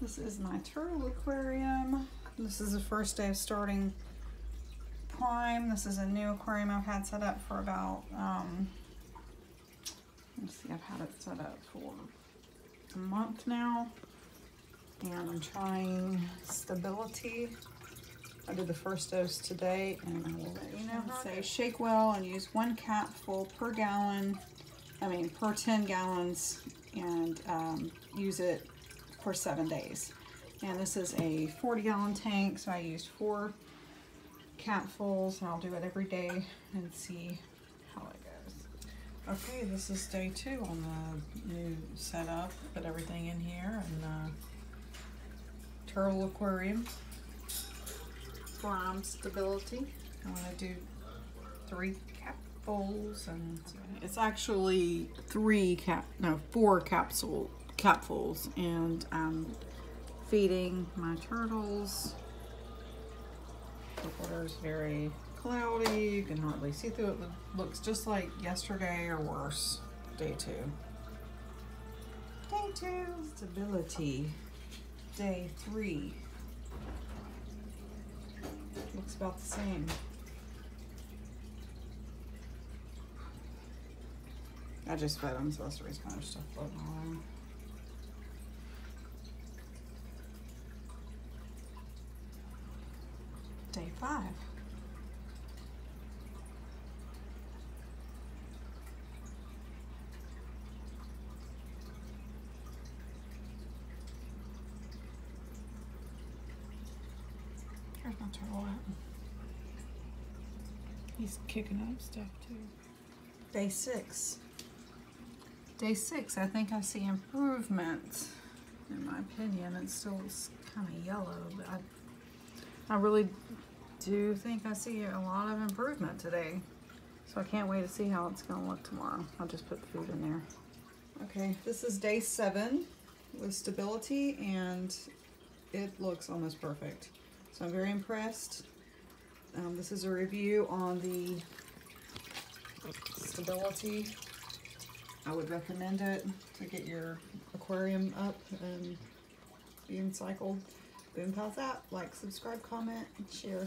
This is my turtle aquarium. This is the first day of starting Prime. This is a new aquarium I've had set up for about, um, let's see, I've had it set up for a month now. And I'm trying stability. I did the first dose today and I will let you know. Say shake well and use one capful per gallon, I mean per 10 gallons and um, use it for seven days. And this is a 40 gallon tank, so I used four capfuls and I'll do it every day and see how it goes. Okay, this is day two on the new setup. Put everything in here and uh, turtle aquarium. Prime stability. I'm gonna do three capfuls and it's actually three cap, no, four capsule capfuls and I'm feeding my turtles. The water's very cloudy. You can hardly see through it. It looks just like yesterday or worse. Day two. Day two. Stability. Day three. Looks about the same. I just fed them, so that's the reason kind of stuff floating around. Day five. Here's my turtle at. He's kicking up stuff too. Day six. Day six, I think I see improvement. In my opinion, it still kind of yellow, but I, I really do think I see a lot of improvement today. So I can't wait to see how it's gonna look tomorrow. I'll just put the food in there. Okay, this is day seven with stability and it looks almost perfect. So I'm very impressed. Um, this is a review on the stability. I would recommend it to get your aquarium up and being cycled. Boom pals out. Like, subscribe, comment, and share.